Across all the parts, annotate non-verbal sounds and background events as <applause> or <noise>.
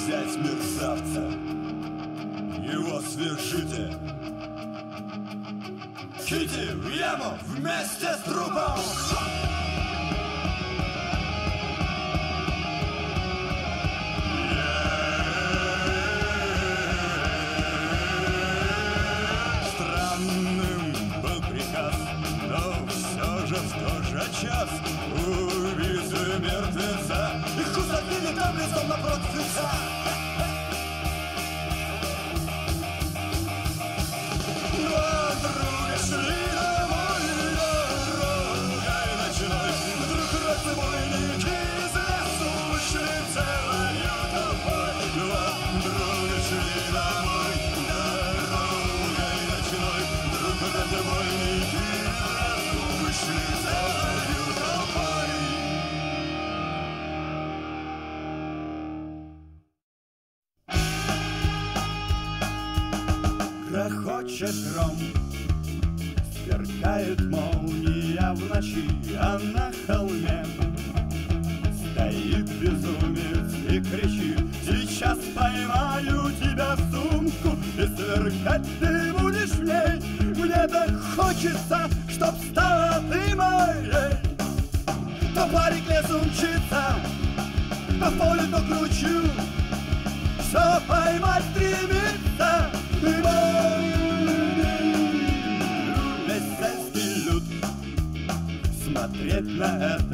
взять мерзавца. Его свяжите. Кити в яму вместе с трупом! Грохочет гром, сверкает молния в ночи, а на холме стоит безумец и кричит. Сейчас поймаю тебя в сумку и сверкать ты будешь в ней. Мне так хочется, чтоб стала ты моей laugh.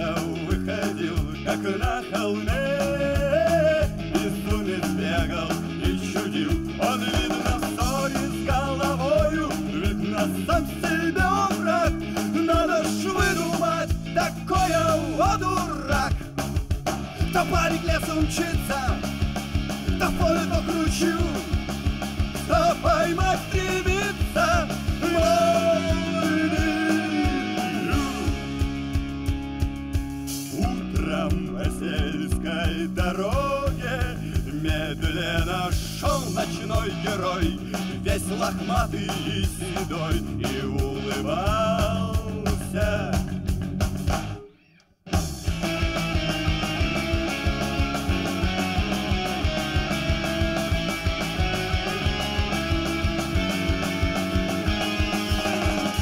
Ночной герой Весь лохматый и седой И улыбался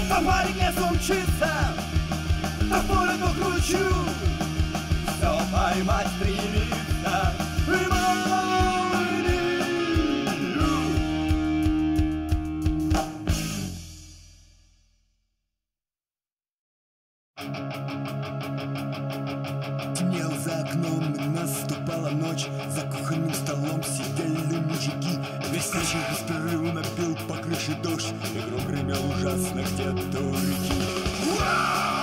По парик лесу мчится, а в поле то кручу. Все поймать стремится, Темнел за окном, наступала ночь. За кухонным столом сидели мужики. Весь вечер беспрерывно бил по крыше дождь. И гром гремел ужасно где-то у реки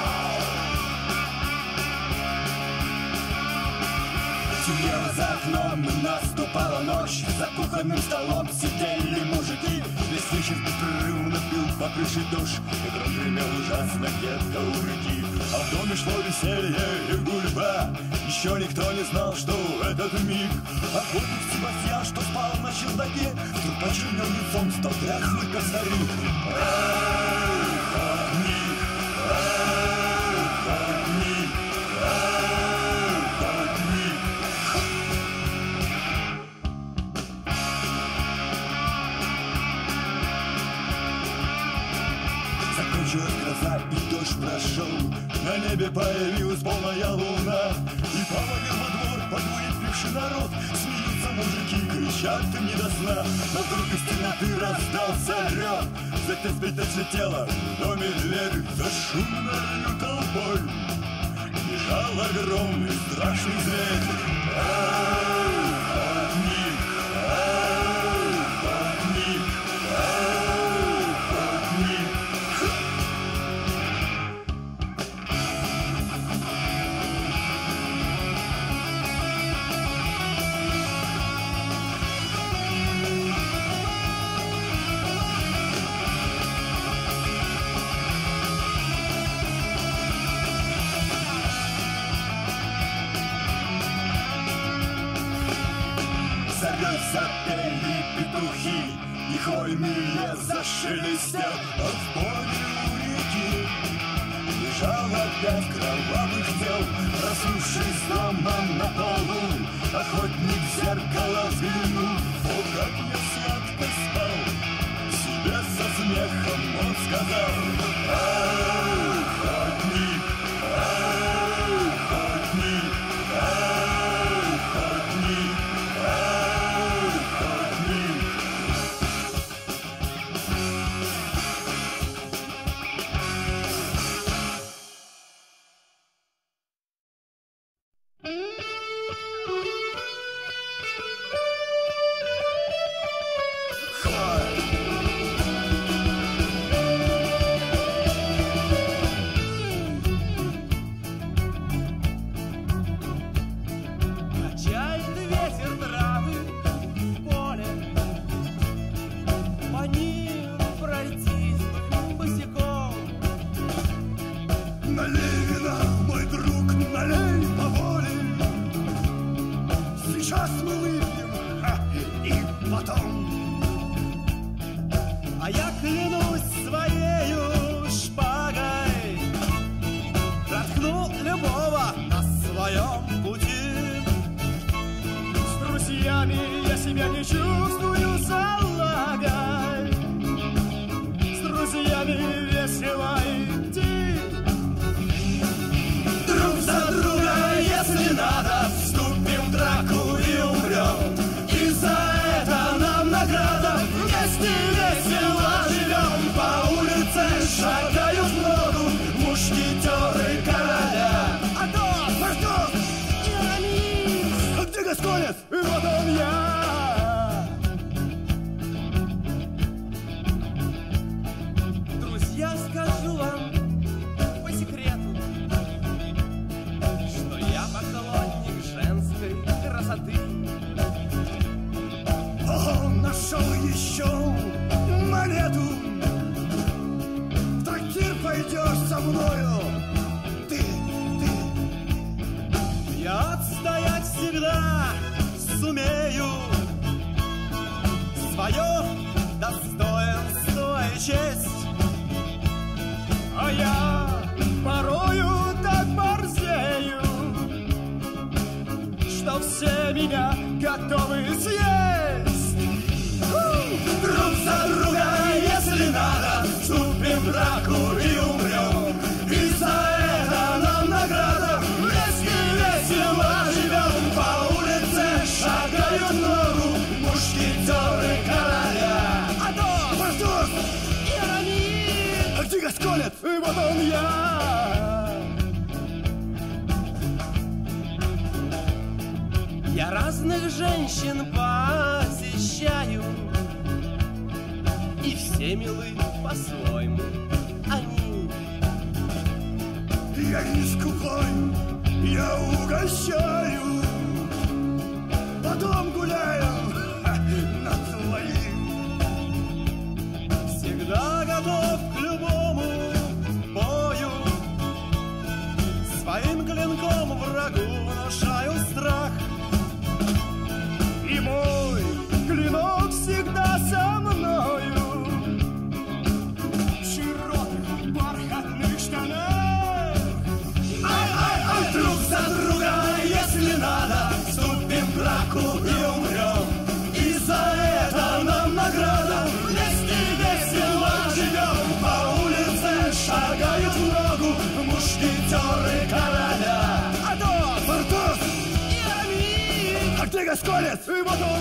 Темнело за окном, наступала ночь. За кухонным столом сидели мужики. Вечер беспрерывно бил по крыше дождь И гром гремел ужасно где-то у реки. А в доме шло веселье и гульба Еще никто не знал, что этот миг. Охотник Себастьян, что спал на чердаке. Вдруг почернел лицом, стал дряхлый косарик дождь прошел На небе появилась полная луна. И повалил во двор подвыпивший народ. Смеются мужики, кричат им не до сна. Но вдруг из темноты раздался рев Затем спеть отлетела в доме дверь За шумной толпой Бежал огромный страшный зверь круги И хвойные зашелестят от боли у реки. Лежал опять кровавых тел Проснувшись дома на полу Охотник зеркало взглянул О, как я все меня готовы съесть. Друг за друга, если надо, вступим в драку и умрем. И за это нам награда. Вместе весело живем, по улице шагают ногу мушкетеры короля. А то, Артур, А Дико сколет, и вот он я. женщин посещаю. И все милы по-своему они. Я не скупой, я угощаю. Потом гуляю <laughs> на твои, Всегда готов к любому бою. Своим клинком врагу внушаю страх.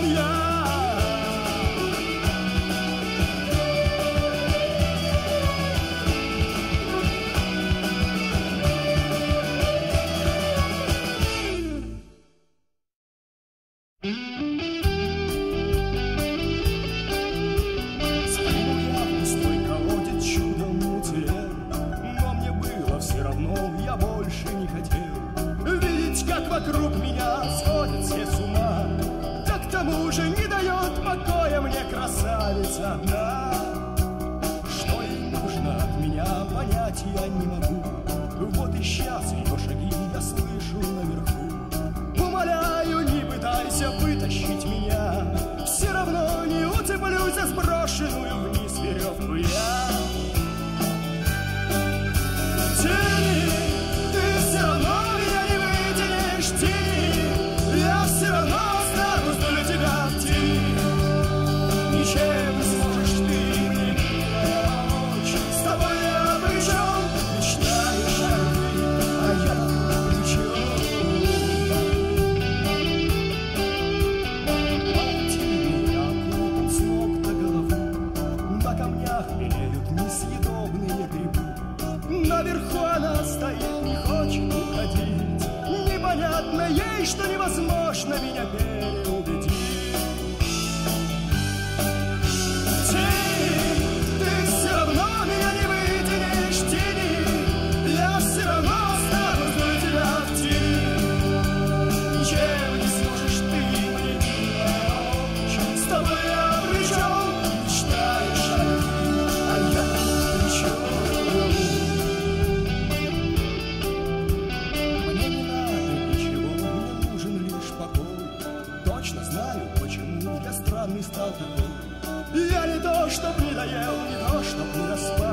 Yeah. осталась одна. Что ей нужно от меня понять я не могу. Вот и сейчас ей, что невозможно меня переубедить. быстро отдохну Я не то, что надоел, не то, что распал.